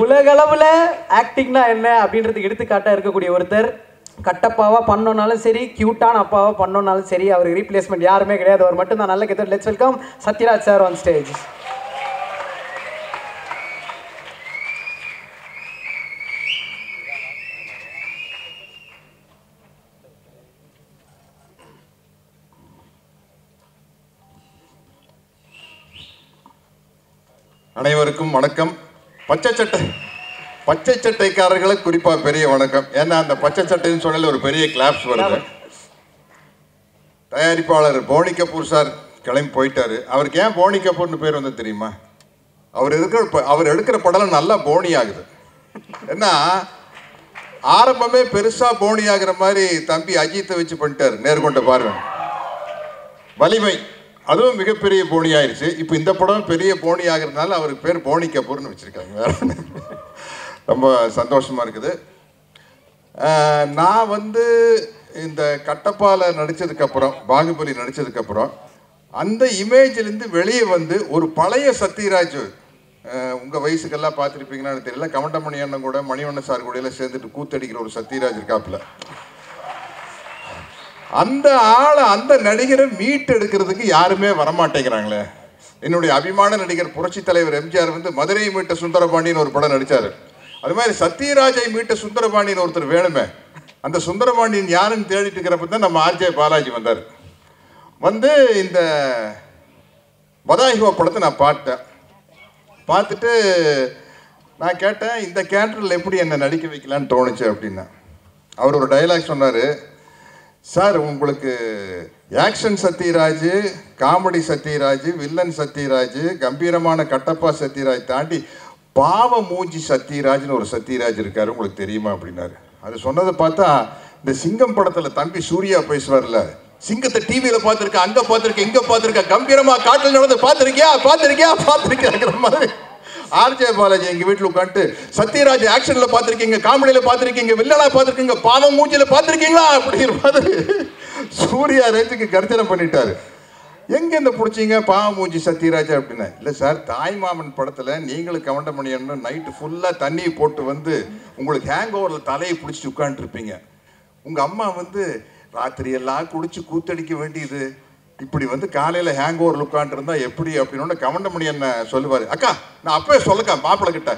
உலகளவில் ஆக்டிங்னா என்ன அப்படின்றதுக்கு எடுத்துக்காட்டாக இருக்கக்கூடிய ஒருத்தர். கட்டப்பாவா பண்ணோனாலும் சரி கியூட்டான அப்பாவா பண்ணோனாலும் சரி அவருக்கு ரீப்ளேஸ்மெண்ட் யாருமே கிடையாது. அவர் மட்டும் தான் நல்ல கெத்த let's welcome Sathyaraj sir on stage அனைவருக்கும் வணக்கம். பச்சை சட்டை பச்சை சட்டைக்காரர்களுக்கு குறிப்பா பெரிய வணக்கம். ஏன்னா அந்த பச்சை சட்டைன்னு சொன்னால ஒரு பெரிய கிளாப்ஸ் வருது. தயாரிப்பாளர் போனி கபூர் சார் கிளம்பி போயிட்டாரு. அவருக்கு ஏன் போனி கபூர்னு பேர் வந்து தெரியுமா? அவர் இருக்கிற ப- அவர் எடுக்கிற படம் நல்லா போனி ஆகுது. ஏன்னா ஆரம்பமே பெருசா போனி ஆகுற மாதிரி தம்பி அஜித்தை வச்சு பண்ணிட்டார். நேர்கொண்ட பார்வை. வலிமை. அதுவும் மிகப்பெரிய போனி ஆயிடுச்சு இப்போ இந்த படம் பெரிய போனி ஆகிறதுனால அவருக்கு பேர் போனி கபூர்னு வச்சுருக்காங்க. வேற ரொம்ப சந்தோஷமாக இருக்குது. நான் வந்து இந்த கட்டப்பால நடித்ததுக்கப்புறம் பாகுபலி நடித்ததுக்கப்புறம் அந்த இமேஜ்லேருந்து வெளியே வந்து ஒரு பழைய சத்யராஜ் உங்கள் வயசுக்கெல்லாம் பார்த்துருப்பீங்கன்னு தெரியல. கமண்டமணி அண்ணன் கூட மணிவண்ணன் சார் கூட எல்லாம் சேர்ந்துட்டு கூத்தடிக்கிற ஒரு சத்யராஜ் இருக்காப்புல. அந்த ஆளை அந்த நடிகரை மீட் எடுக்கிறதுக்கு யாருமே வரமாட்டேங்கிறாங்களே. என்னுடைய அபிமான நடிகர் புரட்சி தலைவர் எம்ஜிஆர் வந்து மதுரை மீட்ட சுந்தரபாண்டின்னு ஒரு படம் நடித்தார் அது மாதிரி சத்யராஜை மீட்ட சுந்தரபாண்டின்னு ஒருத்தர் வேணுமே. அந்த சுந்தரபாண்டியன் யாருன்னு தேடிட்டு இருக்கிறப்ப தான் நம்ம ஆர்ஜே பாலாஜி வந்தார். வந்து இந்த மதாயுகோ படத்தை நான் பார்த்தேன். பார்த்துட்டு நான் கேட்டேன் இந்த கேரக்டரில் எப்படி என்னை நடிக்க வைக்கலான்னு தோணுச்சு அப்படின்னா. அவர் ஒரு டைலாக் சொன்னார் சார் உங்களுக்கு action Sathyaraj comedy Sathyaraj villain Sathyaraj கம்பீரமான கட்டப்பா சத்யராஜ் தாண்டி பாவ மூஞ்சி சத்யராஜ்னு ஒரு சத்யராஜ் இருக்கார் உங்களுக்கு தெரியுமா அப்படின்னாரு. அது சொன்னதை பார்த்தா இந்த சிங்கம் படத்தில் தம்பி சூர்யா பேசுவார்ல சிங்கத்தை டிவியில் பார்த்துருக்கேன் அங்கே பார்த்துருக்கேன் இங்கே பார்த்துருக்கேன் கம்பீரமாக காட்டில் நடந்து பார்த்துருக்கியா பார்த்துருக்கியா பார்த்துருக்கியாங்கிற மாதிரி. ஆர்ஜே பாலாஜி எங்கள் வீட்டில் உட்காந்துட்டு சத்யராஜ் ஆக்ஷனில் பார்த்துருக்கீங்க காமெடியில் பார்த்துருக்கீங்க வில்லனா பார்த்துருக்கீங்க பாவம் மூஞ்சியில் பார்த்துருக்கீங்களா? அப்படிங்கிற மாதிரி சூர்யா ரேஞ்சுக்கு கர்ஜனை பண்ணிட்டார். எங்கேருந்து இந்த பிடிச்சிங்க பாவம் மூஞ்சி சத்யராஜ்? அப்படின்னா. இல்லை சார் தாய்மாமன் படத்தில் நீங்களும் கவண்டமணியன்னு நைட்டு ஃபுல்லாக தண்ணி போட்டு வந்து உங்களுக்கு ஹேங் ஓவரில் தலையை பிடிச்சிட்டு உட்காந்துருப்பீங்க உங்கள் அம்மா வந்து ராத்திரியெல்லாம் குடிச்சு கூத்தடிக்க வேண்டியது. இப்படி வந்து காலையில் ஹேங் ஓவர் உட்காந்துருந்தா எப்படி அப்படின்னு கவண்டமணி என்ன சொல்லுவார்? அக்கா நான் அப்பவே சொல்லக்கா மாப்பிள்ளை கிட்ட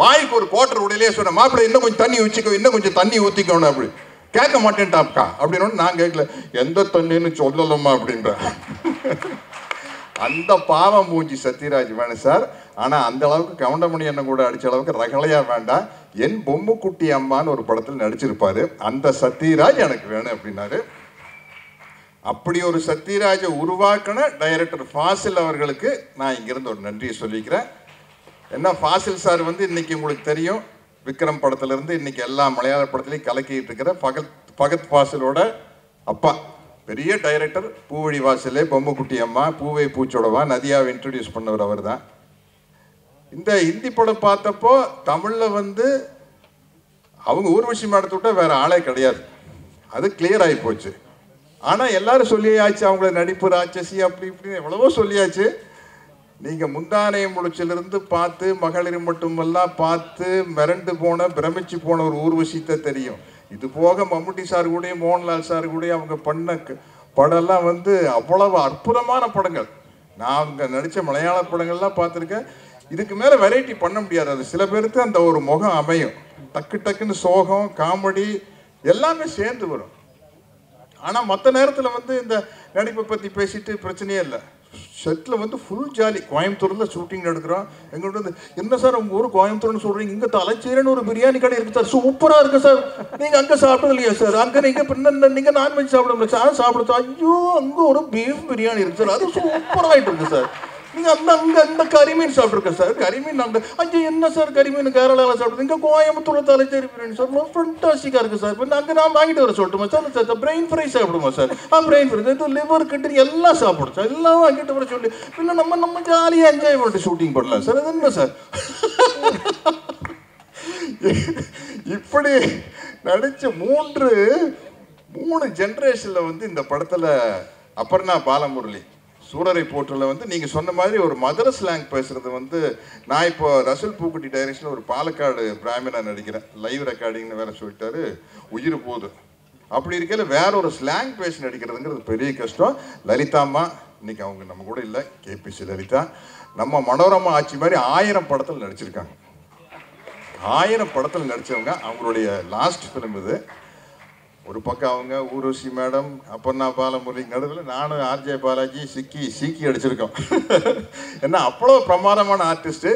வாய்க்கு ஒரு கோட்டர் உடையிலே சொன்னேன் மாப்பிள்ளை இன்னும் கொஞ்சம் தண்ணி வச்சுக்கோ இன்னும் கொஞ்சம் தண்ணி ஊற்றிக்கணும் அப்படி. கேட்க மாட்டேன்ட்டாப்க்கா அப்படின்னு நான் கேட்கல. எந்த தண்ணின்னு சொல்லலம்மா அப்படின்ற. அந்த பாவம் மூஞ்சி சத்யராஜ் வேணும் சார். ஆனால் அந்த அளவுக்கு கவுண்டமணி என்ன கூட அடித்த அளவுக்கு ரகலையா வேண்டாம் என் பொம்முக்குட்டி அம்மான்னு ஒரு படத்தில் நடிச்சிருப்பாரு. அந்த சத்யராஜ் எனக்கு வேணும் அப்படின்னாரு. அப்படி ஒரு சத்யராஜை உருவாக்கின டைரக்டர் ஃபாசில் அவர்களுக்கு நான் இங்கிருந்து ஒரு நன்றியை சொல்லிக்கிறேன். என்ன ஃபாசில் சார் வந்து இன்னைக்கு உங்களுக்கு தெரியும் விக்ரம் படத்திலிருந்து இன்னைக்கு எல்லா மலையாள படத்துலையும் கலக்கிட்டு இருக்கிற பகத் பகத் ஃபாசிலோட அப்பா. பெரிய டைரக்டர் பூவழி வாசலே பொம்மைக்குட்டி அம்மா பூவை பூச்சோடவா நதியாவை இன்ட்ரடியூஸ் பண்ணவர் அவர் தான் இந்த ஹிந்தி படம் பார்த்தப்போ தமிழில் வந்து அவங்க ஊர்வசி மேடத்தை விட்டால் வேறு ஆளே கிடையாது. அது கிளியர் ஆகி போச்சு. ஆனால் எல்லாரும் சொல்லியாச்சு அவங்கள நடிப்பு ராட்சசி அப்படி இப்படின்னு எவ்வளவோ சொல்லியாச்சு. நீங்கள் முந்தானைய முடிச்சிலிருந்து பார்த்து மகளிர் மட்டுமெல்லாம் பார்த்து மிரண்டு போன பிரமிச்சு போன ஒரு ஊர்வசித்தை தெரியும். இது போக மம்முட்டி சார் கூடயும் மோகன்லால் சார் கூடயும் அவங்க பண்ண படம்லாம் வந்து அவ்வளவு அற்புதமான படங்கள். நான் அவங்க நடித்த மலையாள படங்கள்லாம் பார்த்துருக்கேன். இதுக்கு மேலே வெரைட்டி பண்ண முடியாது. அது சில பேருக்கு அந்த ஒரு முகம் அமையும். டக்கு டக்குன்னு சோகம் காமெடி எல்லாமே சேர்ந்து வரும். ஆனால் மற்ற நேரத்தில் வந்து இந்த நடிப்பை பற்றி பேசிட்டு பிரச்சனையே இல்லை. செட்டில் வந்து ஃபுல் ஜாலி கோயம்புத்தூரில் ஷூட்டிங் நடக்கிறோம் எங்கள்கிட்ட வந்து என்ன சார் உங்கள் ஊர் கோயம்புத்தூர்னு சொல்கிறீங்க இங்கே தலைச்சேரின்னு ஒரு பிரியாணி கடை இருக்குது சார். சூப்பராக இருக்கு சார். நீங்கள் அங்கே சாப்பிட்டது இல்லையா சார். அங்கே நீங்கள் பின்ன நீங்கள் நான்வெஜ் சாப்பிட முடியல சார். சாப்பிடுச்சா ஐயோ அங்கே ஒரு பீஃப் பிரியாணி இருக்குது சார். அது சூப்பராகிட்டு இருக்குது சார். நீங்கள் அந்த அங்க அந்த கரிமீன் சாப்பிட்ருக்க சார் கரிமீன் நாங்க அஞ்சு என்ன சார் கரிமீன் கேரளாவில் சாப்பிடுது? இங்கே கோயம்புத்தூர் தலைச்சேரி பிரியாணி சார் ஃபண்டாஸ்டிக்காக இருக்குது சார் இப்போ அங்கே நான் வாங்கிட்டு வர சொல்லட்டுமா சார் சார் பிரெயின் ஃப்ரை சாப்பிடுமா சார் ஆ பிரெயின் ஃப்ரை இது லிவர் கட்டு எல்லாம் சாப்பிடும் சார் எல்லாம் வாங்கிட்டு வர சொல்லி. பின்ன நம்ம நம்ம ஜாலியாக என்ஜாய் பண்ணிட்டு ஷூட்டிங் பண்ணலாம் சார் அது என்ன சார் இப்படி நடித்த மூன்று மூணு ஜென்ரேஷனில் வந்து இந்த படத்தில் அபர்ணா பாலமுரளி. சூரரை போற்றில் வந்து நீங்கள் சொன்ன மாதிரி ஒரு மதுரை ஸ்லாங் பேசுறது வந்து நான் இப்போ ரசல் பூக்குட்டி டைரக்ஷனில் ஒரு பாலக்காடு பிராமினா நடிக்கிறேன். லைவ் ரெக்கார்டிங்னு வேற சொல்லிட்டாரு. உயிர் போகுது. அப்படி இருக்கையில் வேற ஒரு ஸ்லாங் பேசி நடிக்கிறதுங்கிறது பெரிய கஷ்டம். லலிதாம்மா இன்னைக்கு அவங்க நம்ம கூட இல்லை. கேபிசி லலிதா. நம்ம மனோரமா ஆட்சி மாதிரி ஆயிரம் படத்தில் நடிச்சிருக்காங்க. ஆயிரம் படத்தில் நடித்தவங்க அவங்களுடைய லாஸ்ட் ஃபிலிம் இது. ஒரு பக்கம் அவங்க ஊர்வசி மேடம் அப்பண்ணா பாலமுரளி நடுவில் நானும் ஆர்ஜே பாலாஜி சிக்கி சீக்கி அடிச்சிருக்கோம். ஏன்னா அவ்வளோ பிரமாதமான ஆர்டிஸ்ட்டு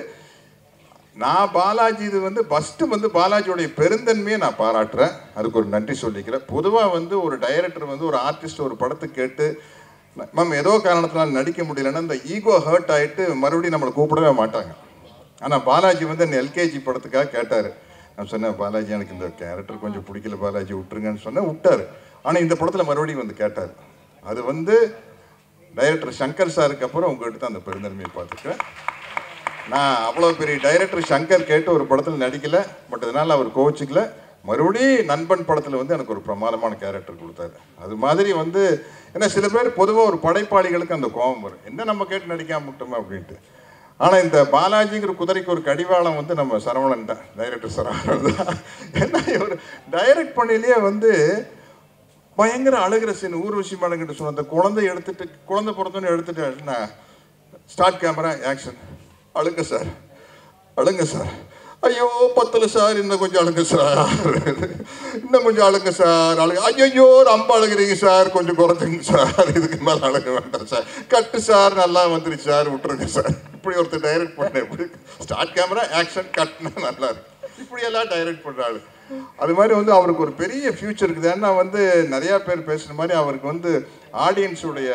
நான் பாலாஜி இது வந்து ஃபஸ்ட்டு வந்து பாலாஜியோடைய பெருந்தன்மையை நான் பாராட்டுறேன். அதுக்கு ஒரு நன்றி சொல்லிக்கிறேன். பொதுவாக வந்து ஒரு டைரக்டர் வந்து ஒரு ஆர்டிஸ்ட் ஒரு படத்தை கேட்டு மேம் ஏதோ காரணத்தினால் நடிக்க முடியலன்னா இந்த ஈகோ ஹர்ட் ஆகிட்டு மறுபடியும் நம்மளை கூப்பிடவே மாட்டாங்க. ஆனால் பாலாஜி வந்து என்ன எல்கேஜி படத்துக்காக கேட்டார். நான் சொன்னேன் பாலாஜி எனக்கு இந்த கேரக்டர் கொஞ்சம் பிடிக்கல பாலாஜி விட்டுருங்கன்னு சொன்னேன் விட்டார். ஆனால் இந்த படத்தில் மறுபடியும் வந்து கேட்டார். அது வந்து டைரக்டர் சங்கர் சாருக்கு அப்புறம் உங்கள்கிட்ட தான் அந்த பெருந்தன்மையை பார்த்துக்கிறேன். நான் அவ்வளோ பெரிய டைரக்டர் சங்கர் கேட்டு ஒரு படத்தில் நடிக்கலை பட் அதனால் அவர் கோச்சிக்கல மறுபடியும் நண்பன் படத்தில் வந்து எனக்கு ஒரு பிரமாதமான கேரக்டர் கொடுத்தாரு. அது மாதிரி வந்து ஏன்னா சில பேர் பொதுவாக ஒரு படைப்பாளிகளுக்கு அந்த கோபம் வரும். என்ன நம்ம கேட்டு நடிக்காம விட்டோமா அப்படின்ட்டு. ஆனால் இந்த பாலாஜிங்கிற குதிரைக்கு ஒரு கடிவாளம் வந்து நம்ம சரவணன் தான் டைரக்டர் சரவணன் தான். ஏன்னா இவர் டைரக்ட் பண்ணிலேயே வந்து பயங்கர அழுகிற சீன் ஊர்வசி மேடங்கிட்ட சொன்ன அந்த குழந்தை எடுத்துட்டு குழந்தை பிறந்தோன்னு எடுத்துட்டு நான் ஸ்டார்ட் கேமரா ஆக்ஷன் அழுங்க சார் அழுங்க சார் ஐயோ பத்தில் சார் இன்னும் கொஞ்சம் அழுங்க சார். இன்னும் கொஞ்சம் அழுங்க சார். அழுங்க. ஐயோ ரொம்ப அழுகுறீங்க சார். கொஞ்சம் குறைஞ்சுங்க சார். இதுக்கு மேலே அழுக வேண்டாம் சார். கட்டு சார் நல்லா வந்துருச்சு சார். விட்டுருங்க சார். இப்படி ஒருத்தர் டைரக்ட் பண்ண இப்படி ஸ்டார்ட் கேமரா ஆக்ஷன் கட்னா நல்லா இருக்கு. இப்படியெல்லாம் டைரக்ட் பண்ணுறாரு அது மாதிரி வந்து அவருக்கு ஒரு பெரிய ஃபியூச்சர் இருக்குது ஏன்னா வந்து நிறையா பேர் பேசுகிற மாதிரி அவருக்கு வந்து ஆடியன்ஸுடைய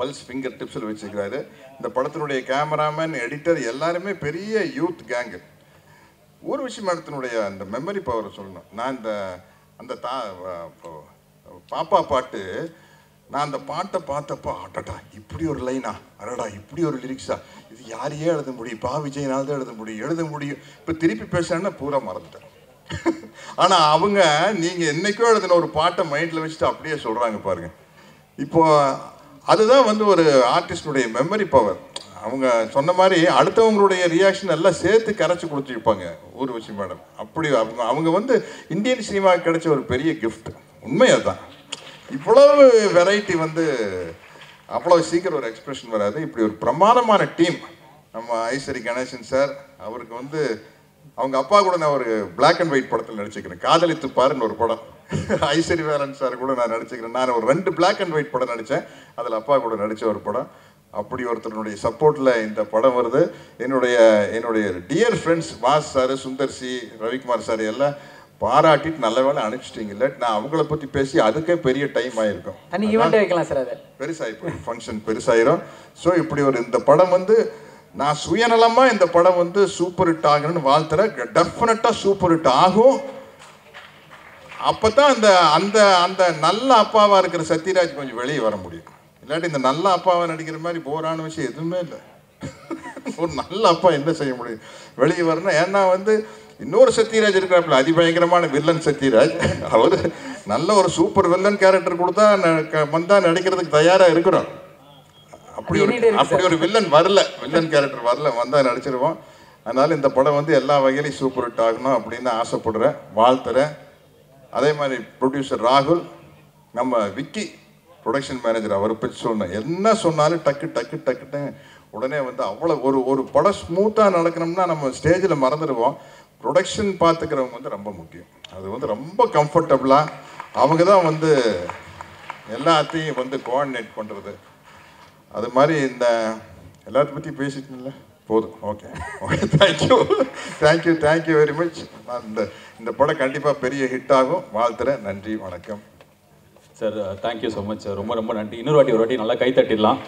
பல்ஸ் ஃபிங்கர் டிப்ஸில் வச்சுக்கிறாரு. இந்த படத்தினுடைய கேமராமேன் எடிட்டர் எல்லாருமே பெரிய யூத் கேங்கு ஊர்வசி மேடத்தினுடைய அந்த மெமரி பவரை சொல்லணும். நான் இந்த அந்த தா பாப்பா பாட்டு நான் அந்த பாட்டை பார்த்தப்போ அடடா இப்படி ஒரு லைனா அடடா இப்படி ஒரு லிரிக்ஸா இது யாரையே எழுத முடியும்? பா விஜயனால் தான் எழுத முடியும். எழுத முடியும். இப்போ திருப்பி பேசுறேன்னா பூரா மறந்துட்டேன். ஆனால் அவங்க நீங்கள் என்னைக்கோ எழுதின ஒரு பாட்டை மைண்டில் வச்சுட்டு அப்படியே சொல்கிறாங்க பாருங்கள் இப்போ அதுதான் வந்து ஒரு ஆர்டிஸ்டுடைய மெமரி பவர் அவங்க சொன்ன மாதிரி அடுத்தவங்களுடைய ரியாக்ஷன் எல்லாம் சேர்த்து கரைச்சி கொடுத்துருப்பாங்க ஊர்வசி மேடம். அப்படி அவங்க அவங்க வந்து இந்தியன் சினிமாவுக்கு கிடைச்ச ஒரு பெரிய கிஃப்ட் உண்மையாக தான் இவ்வளவு வெரைட்டி வந்து அவ்வளோ சீக்கிரம் ஒரு எக்ஸ்பிரஷன் வராது. இப்படி ஒரு பிரமாதமான டீம் நம்ம ஐஸ்வரி கணேசன் சார் அவருக்கு வந்து அவங்க அப்பா கூட நான் ஒரு பிளாக் அண்ட் ஒயிட் படத்தில் நடிச்சுக்கிறேன் காதலித்து பாருன்னு ஒரு படம். ஐஸ்வரி வேலன் சார் கூட நான் நடிச்சுக்கிறேன். நான் ஒரு ரெண்டு பிளாக் அண்ட் ஒயிட் படம் நடித்தேன் அதில் அப்பா கூட நடித்த ஒரு படம். அப்படி ஒருத்தருடைய சப்போர்ட்டில் இந்த படம் வருது. என்னுடைய என்னுடைய dear friends was sir Sundar C Ravikumar sir எல்லாம் பாராட்டிட்டு நல்ல வேலை அனுப்பிச்சிட்டிங்க. இல்லை நான் அவங்கள பற்றி பேசி அதுக்கே பெரிய டைம் ஆயிருக்கும். வைக்கலாம் சார் அதை. பெருசாகி ஃபங்க்ஷன் பெருசாயிரும். ஸோ இப்படி ஒரு இந்த படம் வந்து நான் சுயநலமா இந்த படம் வந்து சூப்பர் ஹிட் ஆகணும்னு வாழ்த்துறேன். டெஃபினட்டா சூப்பர் ஹிட் ஆகும். அப்பதான் அந்த அந்த அந்த நல்ல அப்பாவா இருக்கிற சத்யராஜ் கொஞ்சம் வெளியே வர முடியும். இல்லாட்டி இந்த நல்ல அப்பாவை நடிக்கிற மாதிரி போரான விஷயம் எதுவுமே இல்லை. ஒரு நல்ல அப்பா என்ன செய்ய முடியும்? வெளியே வரணும். ஏன்னா வந்து இன்னொரு சத்யராஜ் இருக்கிறாப்புல அதிபயங்கரமான வில்லன் சத்யராஜ். அவர் நல்ல ஒரு சூப்பர் வில்லன் கேரக்டர் கொடுத்தா ந- க- வந்தா நடிக்கிறதுக்கு தயாரா இருக்கிறோம். அப்படி ஒரு அப்படி ஒரு வில்லன் வரல. வில்லன் கேரக்டர் வரல. வந்தா நடிச்சிருவோம். அதனால இந்த படம் வந்து எல்லா வகையிலையும் சூப்பர் ஹிட் ஆகணும் அப்படின்னு ஆசைப்படுறேன். வாழ்த்துறேன். அதே மாதிரி ப்ரொடியூசர் ராகுல் நம்ம விக்கி ப்ரொடக்ஷன் மேனேஜர் அவரை பற்றி சொல்லணும். என்ன சொன்னாலும் டக்கு டக்கு டக்குன்னு உடனே வந்து அவ்வளோ ஒரு ஒரு படம் ஸ்மூத்தாக நடக்கணும்னா நம்ம ஸ்டேஜில் மறந்துடுவோம். ப்ரொடக்ஷன் பார்த்துக்கிறவங்க வந்து ரொம்ப முக்கியம். அது வந்து ரொம்ப கம்ஃபர்டபுளாக அவங்க தான் வந்து எல்லாத்தையும் வந்து கோஆர்டினேட் பண்ணுறது அது மாதிரி இந்த எல்லாத்த பற்றி பேசிட்டேன்ல? போதும். Okay okay thank you thank you thank you very much நான் இந்த இந்த படம் கண்டிப்பாக பெரிய ஹிட் ஆகும். வாழ்த்துறேன் நன்றி வணக்கம். Sir thank you so much sir ரொம்ப ரொம்ப நன்றி. இன்னொரு வாட்டி ஒரு வாட்டி நல்லா கை தட்டிடலாம்.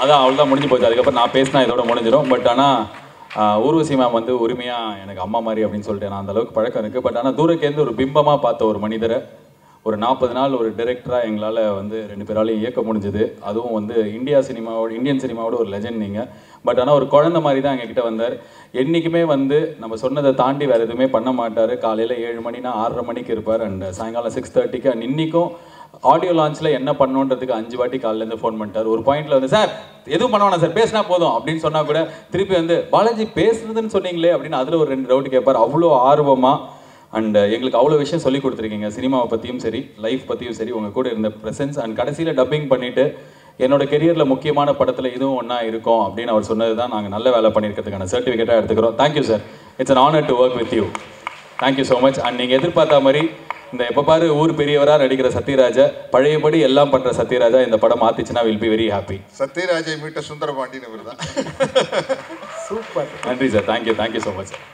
அதான் அவ்வளோதான் முடிஞ்சு போச்சு. அதுக்கப்புறம் நான் பேசினா இதோட முடிஞ்சிடும் பட் ஆனால் uh, ஊர்வசி மேம் வந்து உரிமையாக எனக்கு அம்மா மாதிரி அப்படின்னு சொல்லிட்டு நான் அந்த அளவுக்கு பழக்கம் இருக்குது பட் ஆனால் தூரக்கேந்து ஒரு பிம்பமாக பார்த்த ஒரு மனிதரை ஒரு நாற்பது நாள் ஒரு டைரக்டராக எங்களால் வந்து ரெண்டு பேராலையும் இயக்க முடிஞ்சது. அதுவும் வந்து இந்தியா சினிமாவோட இந்தியன் சினிமாவோட ஒரு லெஜண்ட் நீங்கள் பட் ஆனால் ஒரு குழந்தை மாதிரி தான் எங்ககிட்ட வந்தார். என்றைக்குமே வந்து நம்ம சொன்னதை தாண்டி வேறு எதுவுமே பண்ண மாட்டார். காலையில் ஏழு மணினா ஆறரை மணிக்கு இருப்பார். அண்ட் சாயங்காலம் சிக்ஸ் தேர்ட்டிக்கு அண்ட் இன்றைக்கும் ஆடியோ லான்ச்சில் என்ன பண்ணணுன்றதுக்கு அஞ்சு வாட்டி காலையிலேருந்து ஃபோன் பண்ணிட்டார். ஒரு பாயிண்டில் வந்து சார் எதுவும் பண்ண வேணாம் சார். பேசினா போதும். அப்படின்னு சொன்னால் கூட திருப்பி வந்து பாலாஜி பேசுறதுன்னு சொன்னீங்களே அப்படின்னு அதில் ஒரு ரெண்டு ரவுட் கேட்பார். அவ்வளோ ஆர்வமாக அண்ட் எங்களுக்கு அவ்வளோ விஷயம் சொல்லி கொடுத்துருக்கீங்க. சினிமாவை பற்றியும் சரி லைஃப் பற்றியும் சரி உங்கள் கூட இருந்த ப்ரெசன்ஸ் அண்ட் கடைசியில் டப்பிங் பண்ணிட்டு என்னோட கெரியரில் முக்கியமான படத்தில் இதுவும் ஒன்றா இருக்கும் அப்படின்னு அவர் சொன்னது தான் நாங்கள் நல்ல வேலை பண்ணியிருக்கிறதுக்கான சர்டிஃபிகேட்டாக எடுத்துக்கிறோம். Thank you sir it's an honour to work with you thank you so much and நீங்கள் எதிர்பார்த்த மாதிரி இந்த எப்போ பாரு ஊர் பெரியவராக நடிக்கிற சத்யராஜா பழையபடி எல்லாம் பண்ணுற சத்யராஜா இந்த படம் மாற்றிச்சுன்னா வில் பி வெரி ஹாப்பி சத்யராஜை மீட்ட சுந்தரபாண்டியன் இவர் தான் சூப்பர் நன்றி sir thank you thank you so much sir